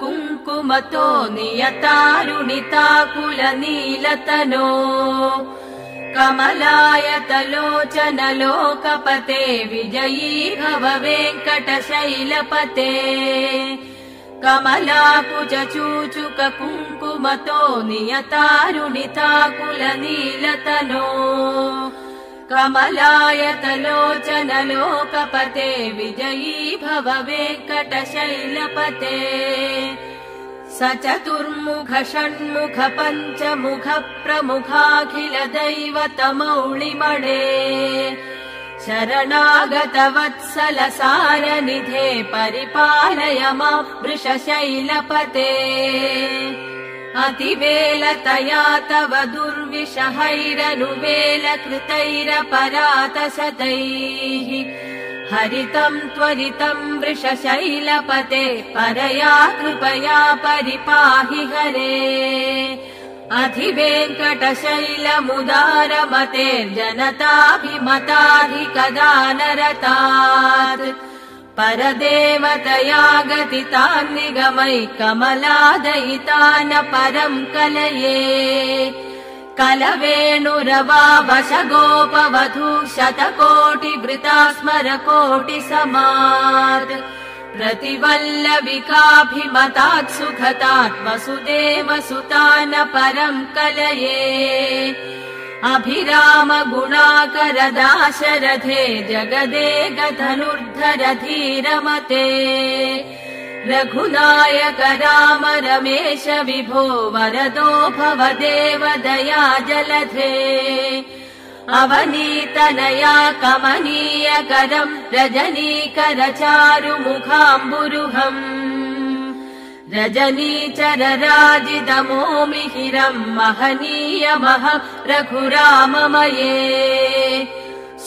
कुङ्कुमतो नियतारुणिताकुलनीलतनो। कमलायतलोचन लोकपते विजयी भव वेङ्कटशैलपते कुङ्कुमतो नियतारुणिताकुलनीलतनो कमलायतलोचन लोकपते विजयी भव वेङ्कटशैलपते। स चतुर्मुख षण्मुख पञ्चमुख प्रमुखाखिल दैवतमौळिमणे शरणागत वत्सल सारनिधे परिपालय मा वृषशैलपते अतिवेलतया तव दुर्विषहैरनुवेल कृतैरपरातशतैः हरितम् त्वरितम् वृषशैलपते परया कृपया परिपाहि हरे। अधिवेङ्कटशैलमुदारमतेर्जनताभिमताधिकदा नरतात् परदेवतया गतितान् निगमै कमलादयितान परम् कलये। कलवेणुरवावश गोपवधू शतकोटिवृता स्मर कोटि समात् प्रतिवल्लविकाभिमतात् सुखतात् वसुदेव सुतान परम् कलये। अभिराम गुणाकर दाशरथे जगदे गधनुर्धर धीरमते रघुनायक राम रमेश विभो वरदो भव देव दया जलधे अवनीतनया कमनीयकरम् रजनीकर चारुमुखाम्बुरुहम् रजनीचरराजिदमो मिहिरम् महनीयमह रघुराममये।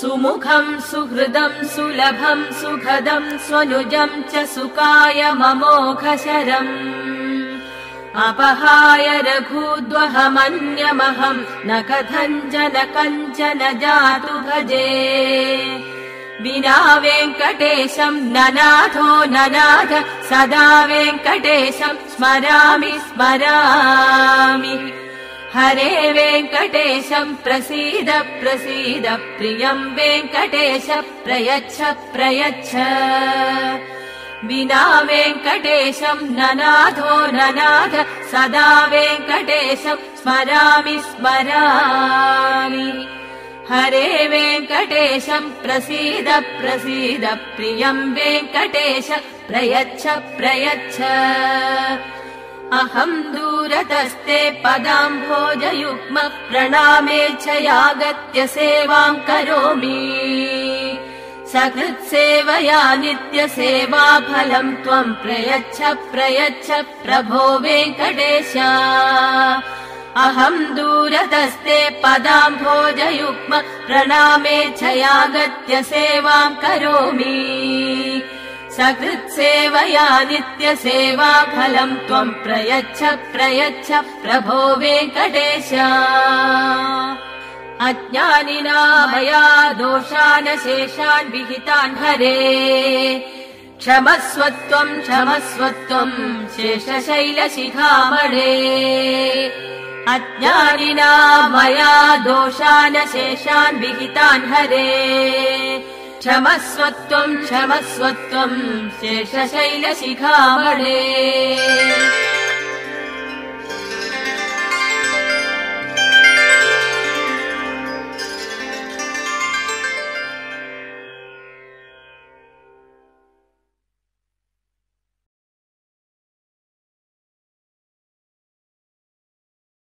सुमुखम् सुहृदम् सुलभम् सुखदम् स्वनुजम् च सुकाय ममोघशरम्। अपहाय रघूद्वहमन्यमहम् न कथञ्चन कञ्चन जातु भजे विना वेङ्कटेशम् ननाथो ननाथ सदा वेङ्कटेशम् स्मरामि स्मरामि। हरे वेङ्कटेशम् प्रसीद प्रसीद प्रियम् वेङ्कटेश प्रयच्छ प्रयच्छ। विना वेङ्कटेशम् ननाथो ननाथ सदा वेङ्कटेशम् स्मरामि स्मरामि हरे वेङ्कटेशम् प्रसीद प्रसीद प्रियम् वेङ्कटेश प्रयच्छ प्रयच्छ। अहम् दूरतस्ते पदाम्भोजयुग्म प्रणामेच्छयागत्य सेवाम् करोमि। सकृत्सेवया नित्यसेवा फलम् त्वम् प्रयच्छ प्रयच्छ प्रभो वेङ्कटेश अहम् दूरतस्ते पदाम्भोजयुग्म प्रणामेच्छयागत्य सेवाम् करोमि। सकृत्सेवया नित्यसेवा फलम् त्वम् प्रयच्छ प्रयच्छ प्रभो वेङ्कटेश। अज्ञानिना मया दोषान् शेषान् विहितान् हरे। क्षमस्वत्वम् क्षमस्वत्वम् शेषशैलशिखामणे अज्ञानिना मया दोषान् शेषान् विहितान् हरे। क्षमस्वत्वम् क्षमस्वत्वम् शेषशैलशिखामणे